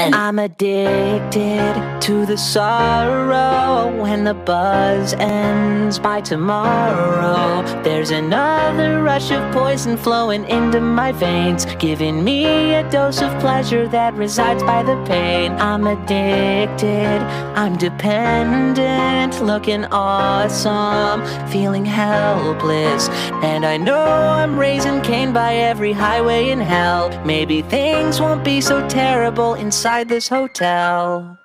I'm addicted to the sorrow when the buzz ends by tomorrow. There's another rush of poison flowing into my veins, giving me a dose of pleasure that resides by the pain. I'm addicted, I'm dependent, looking awesome, feeling helpless. And I know I'm raising By every highway in hell. Maybe things won't be so terrible inside this hotel.